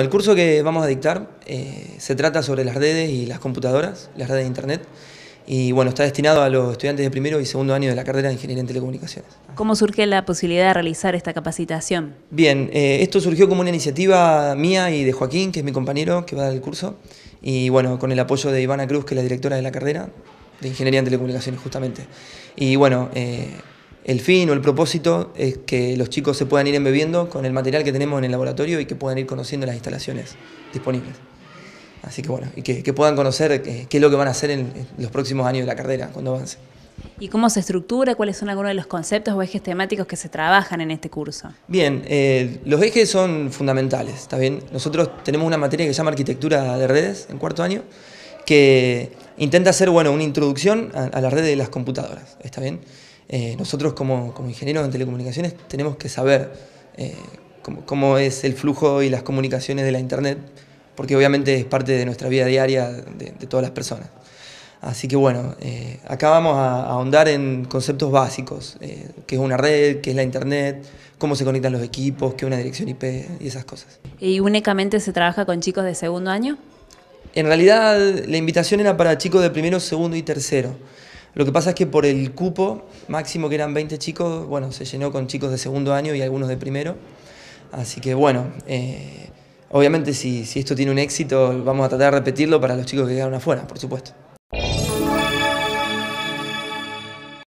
El curso que vamos a dictar eh, se trata sobre las redes y las computadoras, las redes de Internet, y bueno, está destinado a los estudiantes de primero y segundo año de la carrera de Ingeniería en Telecomunicaciones. ¿Cómo surge la posibilidad de realizar esta capacitación? Bien, eh, esto surgió como una iniciativa mía y de Joaquín, que es mi compañero que va a dar el curso, y bueno, con el apoyo de Ivana Cruz, que es la directora de la carrera de Ingeniería en Telecomunicaciones justamente. Y bueno, eh, el fin o el propósito es que los chicos se puedan ir embebiendo con el material que tenemos en el laboratorio y que puedan ir conociendo las instalaciones disponibles. Así que bueno, y que, puedan conocer qué, es lo que van a hacer en, los próximos años de la carrera, cuando avance. ¿Y cómo se estructura? ¿Cuáles son algunos de los conceptos o ejes temáticos que se trabajan en este curso? Bien, eh, los ejes son fundamentales, ¿está bien? Nosotros tenemos una materia que se llama Arquitectura de Redes en cuarto año, que intenta hacer bueno, una introducción a, la red de las computadoras, ¿está bien? Eh, nosotros como, ingenieros en telecomunicaciones tenemos que saber eh, cómo, es el flujo y las comunicaciones de la Internet, porque obviamente es parte de nuestra vida diaria de, todas las personas. Así que bueno, eh, acá vamos a, ahondar en conceptos básicos, qué es una red, qué es la Internet, cómo se conectan los equipos, qué es una dirección IP y esas cosas. ¿Y únicamente se trabaja con chicos de segundo año? En realidad la invitación era para chicos de primero, segundo y tercero. Lo que pasa es que por el cupo máximo que eran 20 chicos, bueno, se llenó con chicos de segundo año y algunos de primero. Así que bueno, eh, obviamente si, si esto tiene un éxito vamos a tratar de repetirlo para los chicos que quedaron afuera, por supuesto.